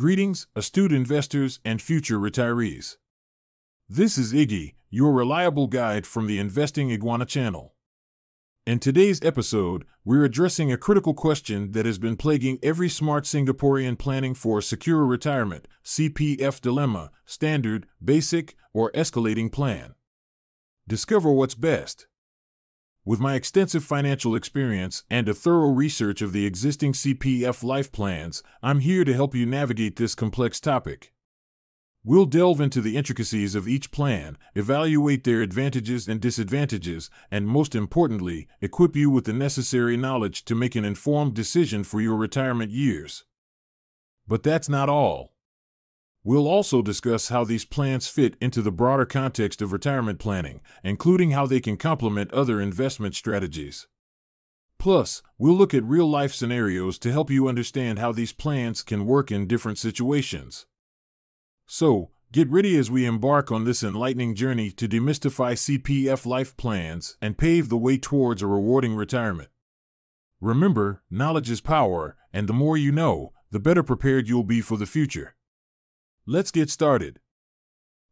Greetings, astute investors and future retirees. This is Iggy, your reliable guide from the Investing Iguana channel. In today's episode, we're addressing a critical question that has been plaguing every smart Singaporean planning for a secure retirement CPF dilemma, standard, basic, or escalating plan. Discover what's best. With my extensive financial experience and a thorough research of the existing CPF life plans, I'm here to help you navigate this complex topic. We'll delve into the intricacies of each plan, evaluate their advantages and disadvantages, and most importantly, equip you with the necessary knowledge to make an informed decision for your retirement years. But that's not all. We'll also discuss how these plans fit into the broader context of retirement planning, including how they can complement other investment strategies. Plus, we'll look at real life scenarios to help you understand how these plans can work in different situations. So, get ready as we embark on this enlightening journey to demystify CPF life plans and pave the way towards a rewarding retirement. Remember, knowledge is power, and the more you know, the better prepared you'll be for the future. Let's get started.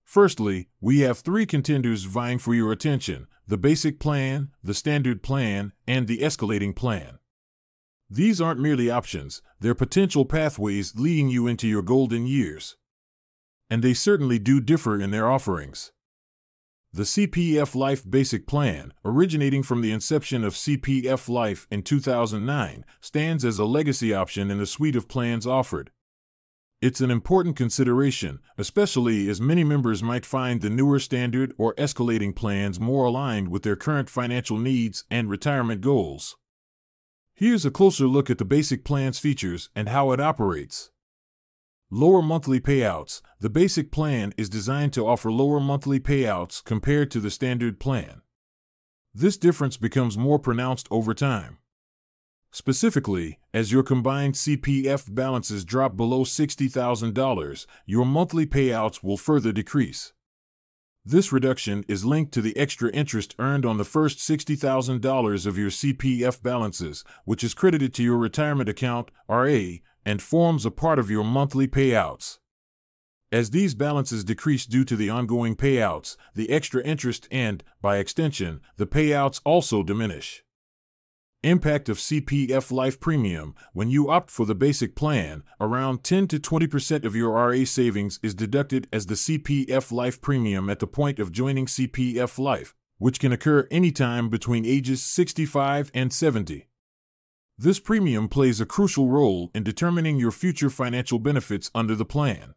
Firstly, we have three contenders vying for your attention the basic plan, the standard plan, and the escalating plan. These aren't merely options, they're potential pathways leading you into your golden years and they certainly do differ in their offerings. The CPF Life Basic Plan, originating from the inception of CPF Life in 2009, stands as a legacy option in the suite of plans offered. It's an important consideration, especially as many members might find the newer standard or escalating plans more aligned with their current financial needs and retirement goals. Here's a closer look at the basic plan's features and how it operates. Lower monthly payouts. The basic plan is designed to offer lower monthly payouts compared to the standard plan. This difference becomes more pronounced over time. Specifically, as your combined CPF balances drop below $60,000, your monthly payouts will further decrease. This reduction is linked to the extra interest earned on the first $60,000 of your CPF balances, which is credited to your retirement account, RA, and forms a part of your monthly payouts. As these balances decrease due to the ongoing payouts, the extra interest and, by extension, the payouts also diminish. Impact of CPF Life Premium When you opt for the basic plan, around 10 to 20% of your RA savings is deducted as the CPF Life Premium at the point of joining CPF Life, which can occur anytime between ages 65 and 70. This premium plays a crucial role in determining your future financial benefits under the plan.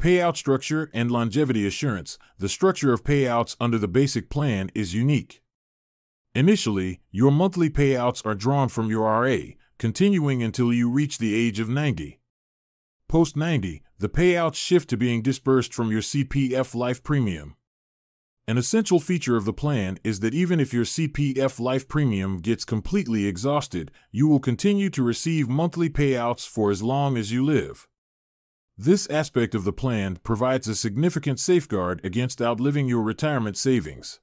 Payout structure and longevity assurance. The structure of payouts under the basic plan is unique. Initially, your monthly payouts are drawn from your RA, continuing until you reach the age of 90. Post 90, the payouts shift to being disbursed from your CPF life premium. An essential feature of the plan is that even if your CPF life premium gets completely exhausted, you will continue to receive monthly payouts for as long as you live. This aspect of the plan provides a significant safeguard against outliving your retirement savings.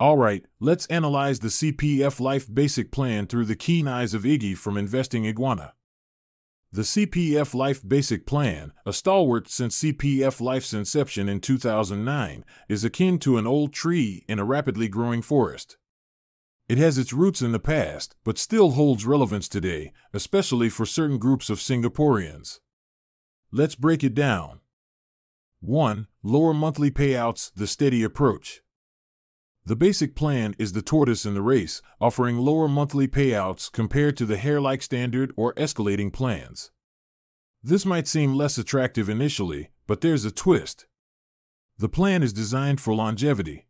Alright, let's analyze the CPF Life Basic Plan through the keen eyes of Iggy from Investing Iguana. The CPF Life Basic Plan, a stalwart since CPF Life's inception in 2009, is akin to an old tree in a rapidly growing forest. It has its roots in the past, but still holds relevance today, especially for certain groups of Singaporeans. Let's break it down. 1. Lower monthly payouts, the steady approach. The basic plan is the tortoise in the race, offering lower monthly payouts compared to the hare-like standard or escalating plans. This might seem less attractive initially, but there's a twist. The plan is designed for longevity.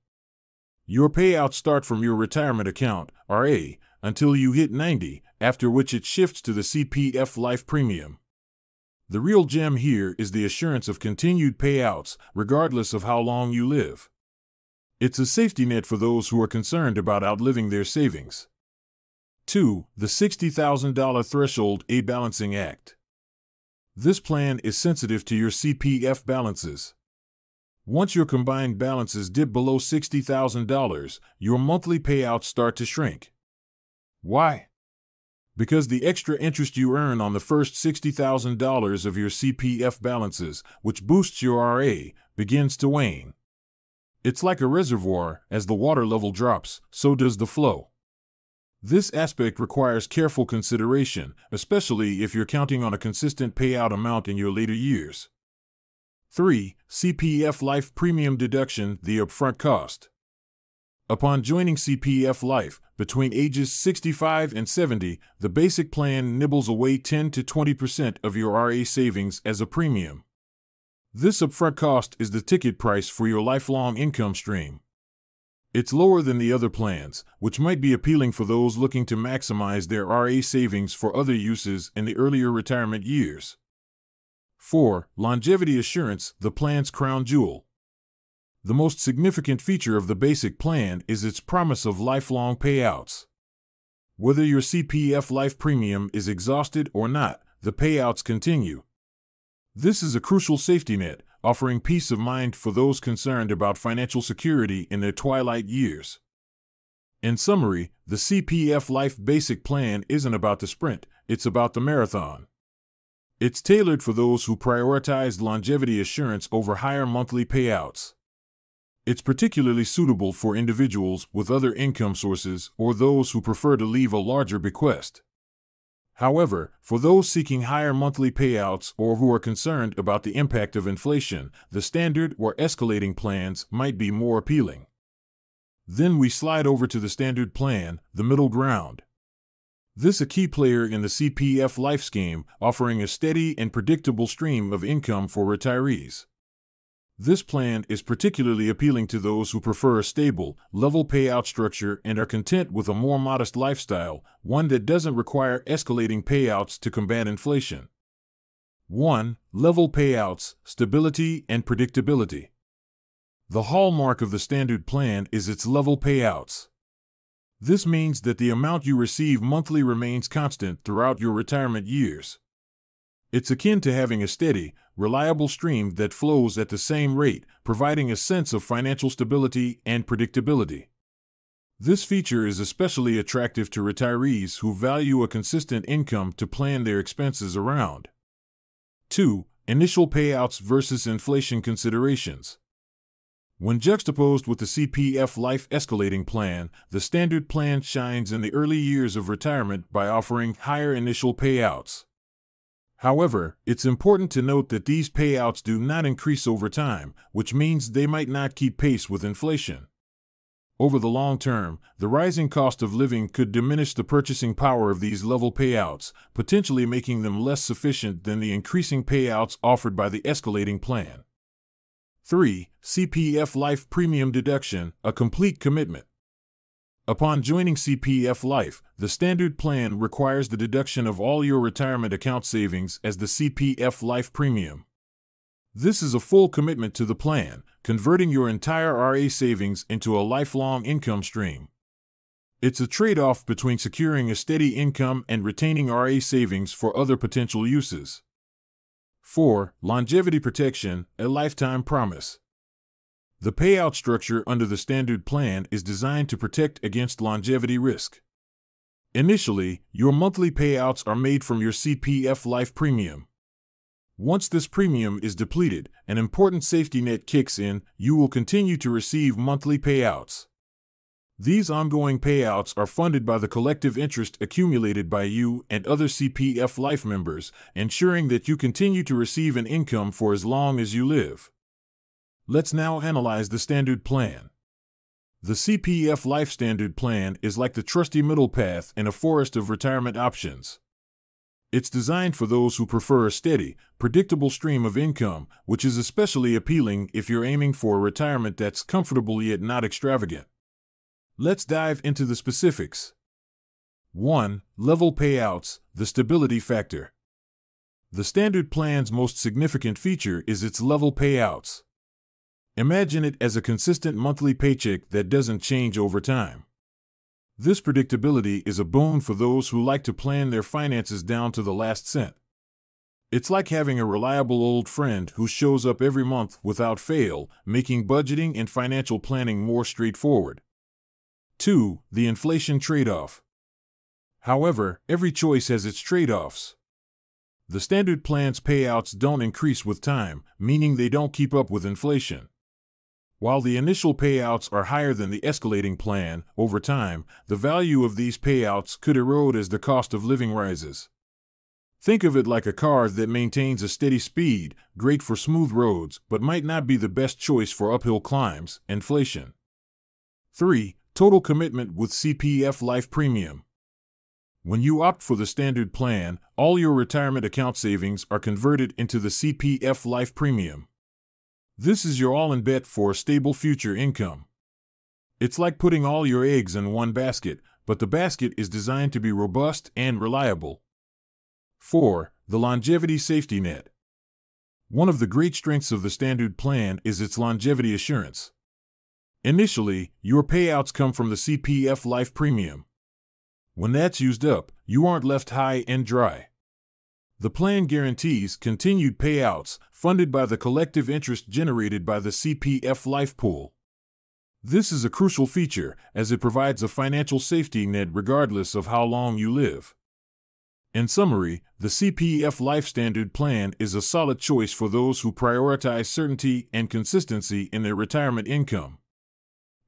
Your payouts start from your retirement account, RA, until you hit 90, after which it shifts to the CPF Life Premium. The real gem here is the assurance of continued payouts, regardless of how long you live. It's a safety net for those who are concerned about outliving their savings. 2. The $60,000 Threshold A Balancing Act. This plan is sensitive to your CPF balances. Once your combined balances dip below $60,000, your monthly payouts start to shrink. Why? because the extra interest you earn on the first $60,000 of your CPF balances, which boosts your RA, begins to wane. It's like a reservoir, as the water level drops, so does the flow. This aspect requires careful consideration, especially if you're counting on a consistent payout amount in your later years. 3. CPF Life Premium Deduction The Upfront Cost. Upon joining CPF Life, between ages 65 and 70, the basic plan nibbles away 10 to 20% of your RA savings as a premium. This upfront cost is the ticket price for your lifelong income stream. It's lower than the other plans, which might be appealing for those looking to maximize their RA savings for other uses in the earlier retirement years. 4. Longevity Assurance, the plan's crown jewel. The most significant feature of the basic plan is its promise of lifelong payouts. Whether your CPF life premium is exhausted or not, the payouts continue. This is a crucial safety net, offering peace of mind for those concerned about financial security in their twilight years. In summary, the CPF Life Basic Plan isn't about the sprint, it's about the marathon. It's tailored for those who prioritize longevity assurance over higher monthly payouts. It's particularly suitable for individuals with other income sources or those who prefer to leave a larger bequest. However, for those seeking higher monthly payouts or who are concerned about the impact of inflation, the standard or escalating plans might be more appealing. Then we slide over to the standard plan, the middle ground. This a key player in the CPF life scheme, offering a steady and predictable stream of income for retirees. This plan is particularly appealing to those who prefer a stable, level payout structure and are content with a more modest lifestyle, one that doesn't require escalating payouts to combat inflation. 1. Level payouts, stability, and predictability. The hallmark of the standard plan is its level payouts. This means that the amount you receive monthly remains constant throughout your retirement years. It's akin to having a steady, reliable stream that flows at the same rate, providing a sense of financial stability and predictability. This feature is especially attractive to retirees who value a consistent income to plan their expenses around. 2. Initial payouts versus inflation considerations. When juxtaposed with the CPF Life Escalating Plan, the standard plan shines in the early years of retirement by offering higher initial payouts. However, it's important to note that these payouts do not increase over time, which means they might not keep pace with inflation. Over the long term, the rising cost of living could diminish the purchasing power of these level payouts, potentially making them less sufficient than the increasing payouts offered by the escalating plan. 3. CPF Life Premium Deduction, a complete commitment. Upon joining CPF Life, the standard plan requires the deduction of all your retirement account savings as the CPF Life premium. This is a full commitment to the plan, converting your entire RA savings into a lifelong income stream. It's a trade off between securing a steady income and retaining RA savings for other potential uses. 4. Longevity Protection, a lifetime promise. The payout structure under the standard plan is designed to protect against longevity risk. Initially, your monthly payouts are made from your CPF life premium. Once this premium is depleted, an important safety net kicks in, you will continue to receive monthly payouts. These ongoing payouts are funded by the collective interest accumulated by you and other CPF life members, ensuring that you continue to receive an income for as long as you live. Let's now analyze the standard plan. The CPF Life Standard Plan is like the trusty middle path in a forest of retirement options. It's designed for those who prefer a steady, predictable stream of income, which is especially appealing if you're aiming for a retirement that's comfortable yet not extravagant. Let's dive into the specifics. 1. Level payouts, the stability factor. The standard plan's most significant feature is its level payouts. Imagine it as a consistent monthly paycheck that doesn't change over time. This predictability is a boon for those who like to plan their finances down to the last cent. It's like having a reliable old friend who shows up every month without fail, making budgeting and financial planning more straightforward. 2. The inflation trade off. However, every choice has its trade offs. The standard plan's payouts don't increase with time, meaning they don't keep up with inflation. While the initial payouts are higher than the escalating plan, over time, the value of these payouts could erode as the cost of living rises. Think of it like a car that maintains a steady speed, great for smooth roads, but might not be the best choice for uphill climbs, inflation. 3. Total commitment with CPF Life Premium. When you opt for the standard plan, all your retirement account savings are converted into the CPF Life Premium. This is your all in bet for a stable future income. It's like putting all your eggs in one basket, but the basket is designed to be robust and reliable. 4. The Longevity Safety Net. One of the great strengths of the standard plan is its longevity assurance. Initially, your payouts come from the CPF Life Premium. When that's used up, you aren't left high and dry. The plan guarantees continued payouts funded by the collective interest generated by the CPF Life Pool. This is a crucial feature as it provides a financial safety net regardless of how long you live. In summary, the CPF Life Standard Plan is a solid choice for those who prioritize certainty and consistency in their retirement income.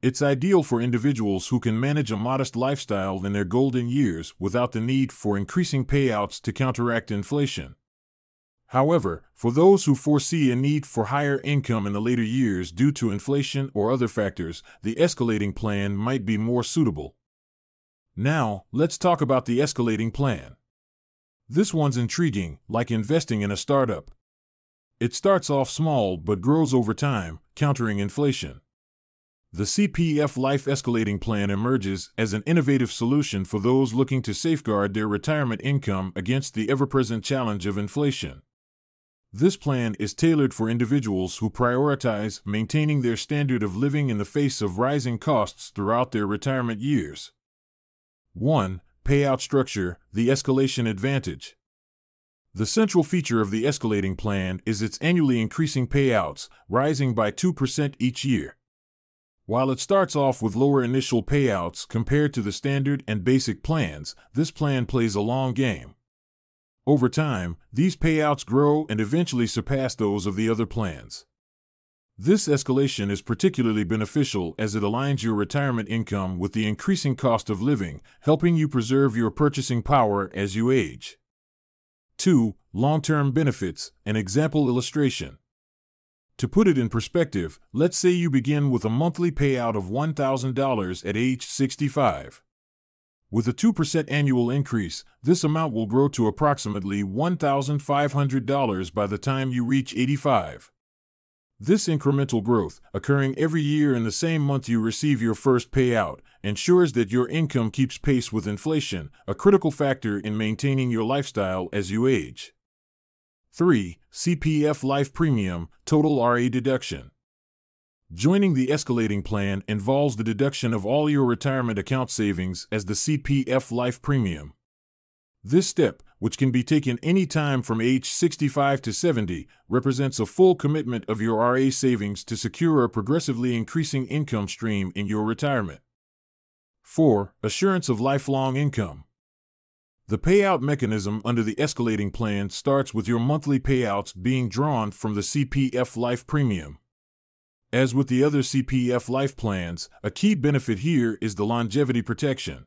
It's ideal for individuals who can manage a modest lifestyle in their golden years without the need for increasing payouts to counteract inflation. However, for those who foresee a need for higher income in the later years due to inflation or other factors, the escalating plan might be more suitable. Now, let's talk about the escalating plan. This one's intriguing, like investing in a startup. It starts off small but grows over time, countering inflation. The CPF Life Escalating Plan emerges as an innovative solution for those looking to safeguard their retirement income against the ever present challenge of inflation. This plan is tailored for individuals who prioritize maintaining their standard of living in the face of rising costs throughout their retirement years. 1 payout structure, the escalation advantage. The central feature of the escalating plan is its annually increasing payouts, rising by 2% each year. While it starts off with lower initial payouts compared to the standard and basic plans, this plan plays a long game. Over time, these payouts grow and eventually surpass those of the other plans. This escalation is particularly beneficial as it aligns your retirement income with the increasing cost of living, helping you preserve your purchasing power as you age. 2. Long term benefits, an example illustration. To put it in perspective, let's say you begin with a monthly payout of $1,000 at age 65. With a 2% annual increase, this amount will grow to approximately $1,500 by the time you reach 85. This incremental growth, occurring every year in the same month you receive your first payout, ensures that your income keeps pace with inflation, a critical factor in maintaining your lifestyle as you age. 3. CPF Life Premium Total RA Deduction. Joining the escalating plan involves the deduction of all your retirement account savings as the CPF Life Premium. This step, which can be taken any time from age 65 to 70, represents a full commitment of your RA savings to secure a progressively increasing income stream in your retirement. 4. Assurance of lifelong income. The payout mechanism under the escalating plan starts with your monthly payouts being drawn from the CPF Life Premium. As with the other CPF Life plans, a key benefit here is the longevity protection.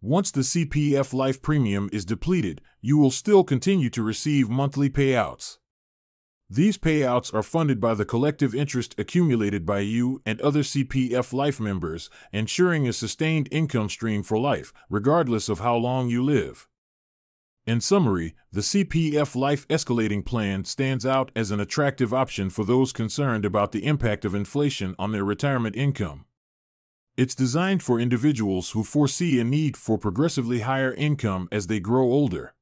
Once the CPF Life Premium is depleted, you will still continue to receive monthly payouts. These payouts are funded by the collective interest accumulated by you and other CPF Life members, ensuring a sustained income stream for life, regardless of how long you live. In summary, the CPF Life Escalating Plan stands out as an attractive option for those concerned about the impact of inflation on their retirement income. It's designed for individuals who foresee a need for progressively higher income as they grow older.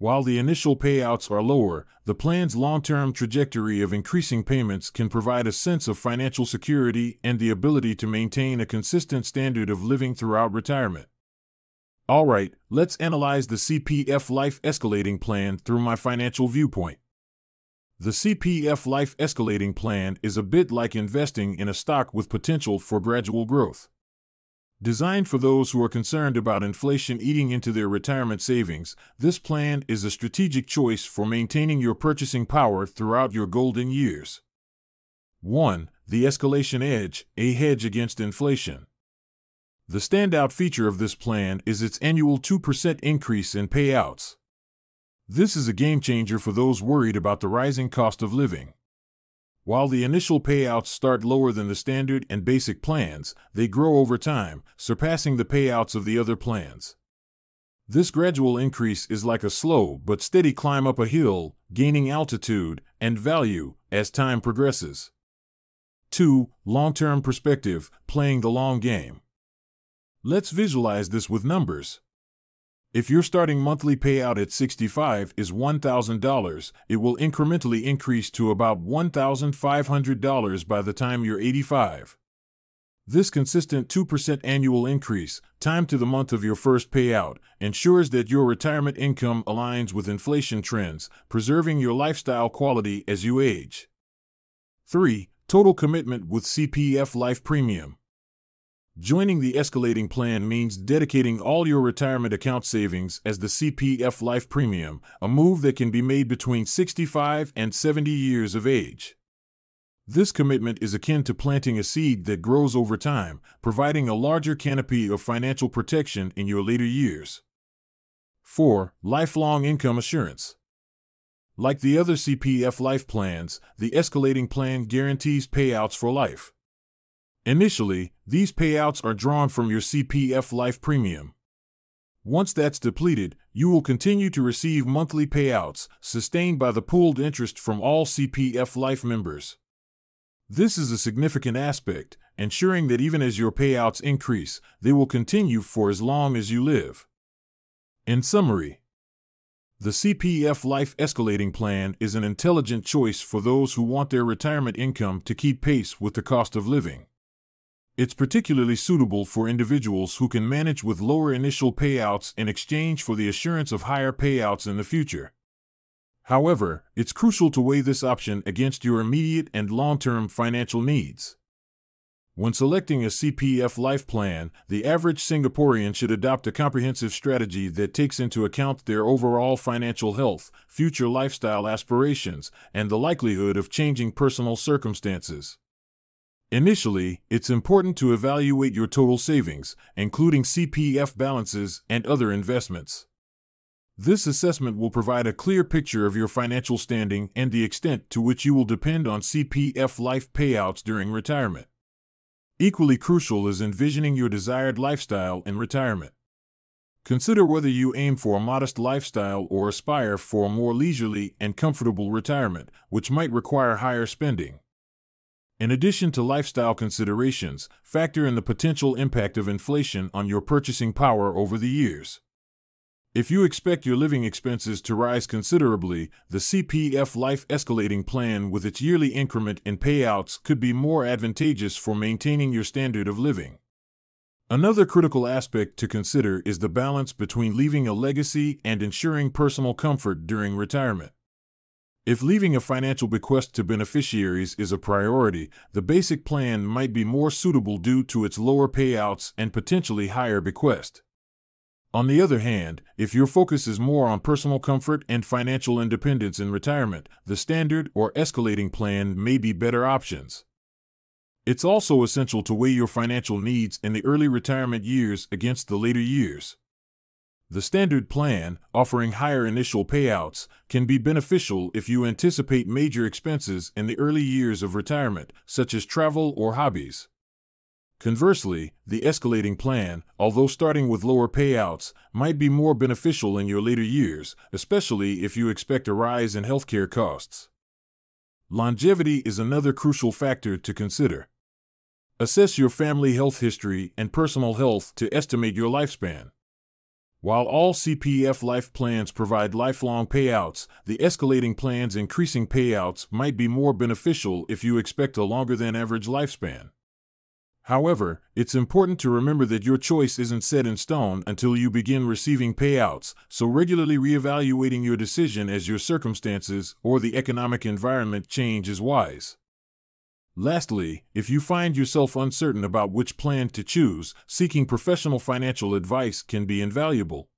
While the initial payouts are lower, the plan's long term trajectory of increasing payments can provide a sense of financial security and the ability to maintain a consistent standard of living throughout retirement. All right, let's analyze the CPF Life Escalating Plan through my financial viewpoint. The CPF Life Escalating Plan is a bit like investing in a stock with potential for gradual growth. Designed for those who are concerned about inflation eating into their retirement savings, this plan is a strategic choice for maintaining your purchasing power throughout your golden years. 1. The Escalation Edge, a hedge against inflation. The standout feature of this plan is its annual 2% increase in payouts. This is a game changer for those worried about the rising cost of living. While the initial payouts start lower than the standard and basic plans, they grow over time, surpassing the payouts of the other plans. This gradual increase is like a slow but steady climb up a hill, gaining altitude and value as time progresses. 2. Long term perspective, playing the long game. Let's visualize this with numbers. If your starting monthly payout at 65 is $1,000, it will incrementally increase to about $1,500 by the time you're 85. This consistent 2% annual increase, timed to the month of your first payout, ensures that your retirement income aligns with inflation trends, preserving your lifestyle quality as you age. 3. Total commitment with CPF Life Premium. Joining the escalating plan means dedicating all your retirement account savings as the CPF Life Premium, a move that can be made between 65 and 70 years of age. This commitment is akin to planting a seed that grows over time, providing a larger canopy of financial protection in your later years. 4. Lifelong Income Assurance. Like the other CPF life plans, the escalating plan guarantees payouts for life. Initially, these payouts are drawn from your CPF life premium. Once that's depleted, you will continue to receive monthly payouts, sustained by the pooled interest from all CPF life members. This is a significant aspect, ensuring that even as your payouts increase, they will continue for as long as you live. In summary, the CPF Life Escalating Plan is an intelligent choice for those who want their retirement income to keep pace with the cost of living. It's particularly suitable for individuals who can manage with lower initial payouts in exchange for the assurance of higher payouts in the future. However, it's crucial to weigh this option against your immediate and long term financial needs. When selecting a CPF life plan, the average Singaporean should adopt a comprehensive strategy that takes into account their overall financial health, future lifestyle aspirations, and the likelihood of changing personal circumstances. Initially, it's important to evaluate your total savings, including CPF balances and other investments. This assessment will provide a clear picture of your financial standing and the extent to which you will depend on CPF life payouts during retirement. Equally crucial is envisioning your desired lifestyle in retirement. Consider whether you aim for a modest lifestyle or aspire for a more leisurely and comfortable retirement, which might require higher spending. In addition to lifestyle considerations, factor in the potential impact of inflation on your purchasing power over the years. If you expect your living expenses to rise considerably, the CPF Life Escalating Plan with its yearly increment in payouts could be more advantageous for maintaining your standard of living. Another critical aspect to consider is the balance between leaving a legacy and ensuring personal comfort during retirement. If leaving a financial bequest to beneficiaries is a priority, the basic plan might be more suitable due to its lower payouts and potentially higher bequest. On the other hand, if your focus is more on personal comfort and financial independence in retirement, the standard or escalating plan may be better options. It's also essential to weigh your financial needs in the early retirement years against the later years. The standard plan, offering higher initial payouts, can be beneficial if you anticipate major expenses in the early years of retirement, such as travel or hobbies. Conversely, the escalating plan, although starting with lower payouts, might be more beneficial in your later years, especially if you expect a rise in healthcare costs. Longevity is another crucial factor to consider. Assess your family health history and personal health to estimate your lifespan. While all CPF life plans provide lifelong payouts, the escalating plan's increasing payouts might be more beneficial if you expect a longer than average lifespan. However, it's important to remember that your choice isn't set in stone until you begin receiving payouts, so regularly reevaluating your decision as your circumstances or the economic environment change is wise. Lastly, if you find yourself uncertain about which plan to choose, seeking professional financial advice can be invaluable.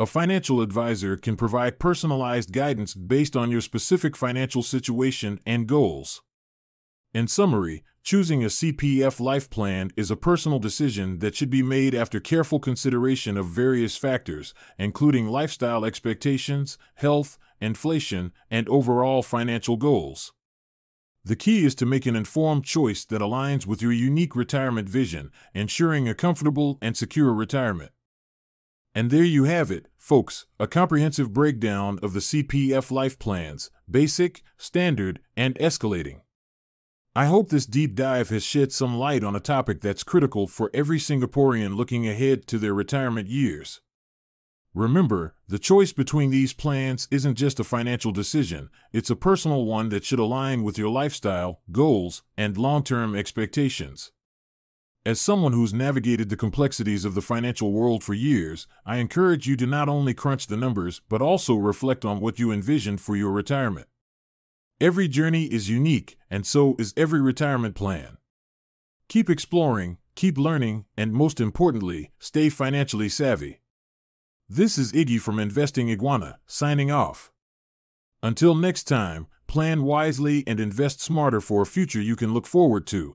A financial advisor can provide personalized guidance based on your specific financial situation and goals. In summary, choosing a CPF life plan is a personal decision that should be made after careful consideration of various factors, including lifestyle expectations, health, inflation, and overall financial goals. The key is to make an informed choice that aligns with your unique retirement vision, ensuring a comfortable and secure retirement. And there you have it, folks a comprehensive breakdown of the CPF life plans basic, standard, and escalating. I hope this deep dive has shed some light on a topic that's critical for every Singaporean looking ahead to their retirement years. Remember, the choice between these plans isn't just a financial decision, it's a personal one that should align with your lifestyle, goals, and long term expectations. As someone who's navigated the complexities of the financial world for years, I encourage you to not only crunch the numbers, but also reflect on what you envision for your retirement. Every journey is unique, and so is every retirement plan. Keep exploring, keep learning, and most importantly, stay financially savvy. This is Iggy from Investing Iguana, signing off. Until next time, plan wisely and invest smarter for a future you can look forward to.